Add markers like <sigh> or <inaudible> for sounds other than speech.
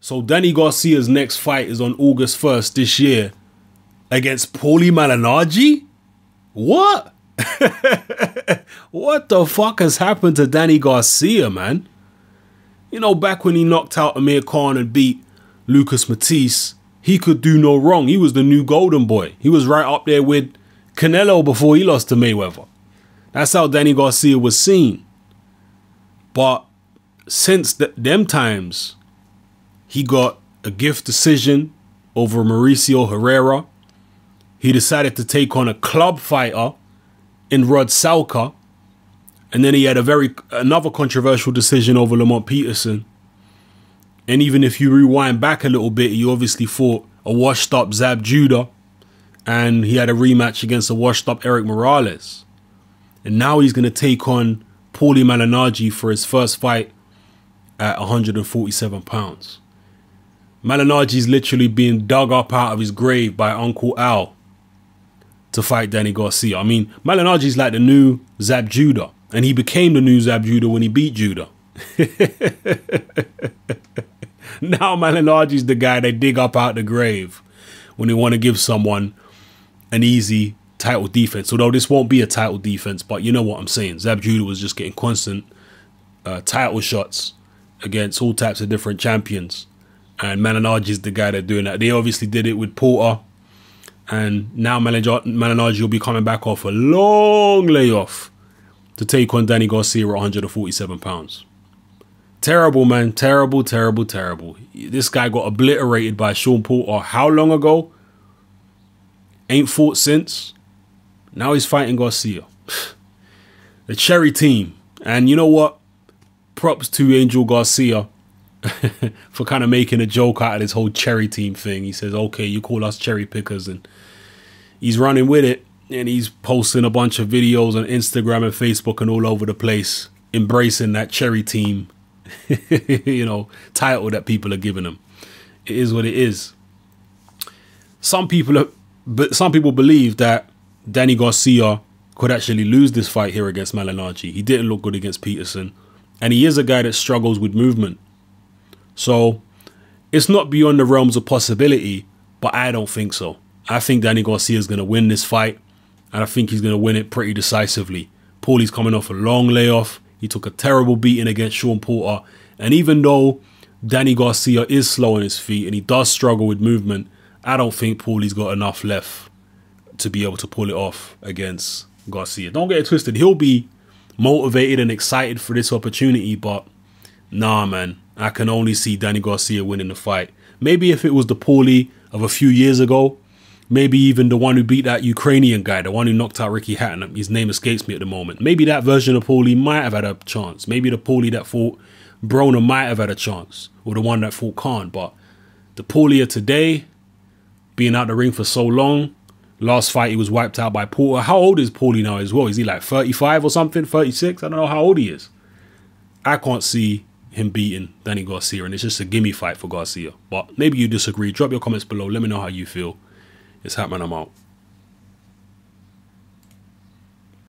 So Danny Garcia's next fight is on August 1st this year against Paulie Malignaggi? What? <laughs> what the fuck has happened to Danny Garcia, man? You know, back when he knocked out Amir Khan and beat Lucas Matthysse, he could do no wrong. He was the new golden boy. He was right up there with Canelo before he lost to Mayweather. That's how Danny Garcia was seen. But since th- them times, he got a gift decision over Mauricio Herrera. He decided to take on a club fighter in Rod Salka. And then he had a very another controversial decision over Lamont Peterson. And even if you rewind back a little bit, he obviously fought a washed up Zab Judah. And he had a rematch against a washed up Erik Morales. And now he's going to take on Paulie Malignaggi for his first fight at 147 pounds. Malignaggi's literally being dug up out of his grave by Uncle Al to fight Danny Garcia. I mean, Malignaggi's like the new Zab Judah, and he became the new Zab Judah when he beat Judah. <laughs> now Malignaggi's the guy they dig up out the grave when they want to give someone an easy title defense. Although this won't be a title defense, but you know what I'm saying. Zab Judah was just getting constant uh, title shots against all types of different champions. And Malignaggi is the guy that's doing that. They obviously did it with Porter. And now Malignaggi will be coming back off a long layoff to take on Danny Garcia at 147 pounds. Terrible, man. Terrible, terrible, terrible. This guy got obliterated by Shawn Porter how long ago? Ain't fought since. Now he's fighting Garcia. <sighs> the cherry team. And you know what? Props to Angel Garcia <laughs> for kind of making a joke out of this whole cherry team thing. He says, okay, you call us cherry pickers. And he's running with it. And he's posting a bunch of videos on Instagram and Facebook and all over the place, embracing that cherry team, <laughs> you know, title that people are giving him. It is what it is. Some people, are, but some people believe that Danny Garcia could actually lose this fight here against Malignaggi. He didn't look good against Peterson. And he is a guy that struggles with movement. So it's not beyond the realms of possibility, but I don't think so. I think Danny Garcia is going to win this fight. And I think he's going to win it pretty decisively. Paulie's coming off a long layoff. He took a terrible beating against Shawn Porter. And even though Danny Garcia is slow on his feet and he does struggle with movement, I don't think Paulie's got enough left to be able to pull it off against Garcia. Don't get it twisted. He'll be motivated and excited for this opportunity, but nah, man. I can only see Danny Garcia winning the fight. Maybe if it was the Paulie of a few years ago, maybe even the one who beat that Ukrainian guy, the one who knocked out Ricky Hatton. His name escapes me at the moment. Maybe that version of Paulie might have had a chance. Maybe the Paulie that fought Broner might have had a chance, or the one that fought Khan. But the Paulie of today, being out the ring for so long, Last fight, he was wiped out by Porter. How old is Paulie now as well? Is he like 35 or something? 36? I don't know how old he is. I can't see him beating Danny Garcia, and it's just a gimme fight for Garcia. But maybe you disagree. Drop your comments below. Let me know how you feel. It's happening. I'm out.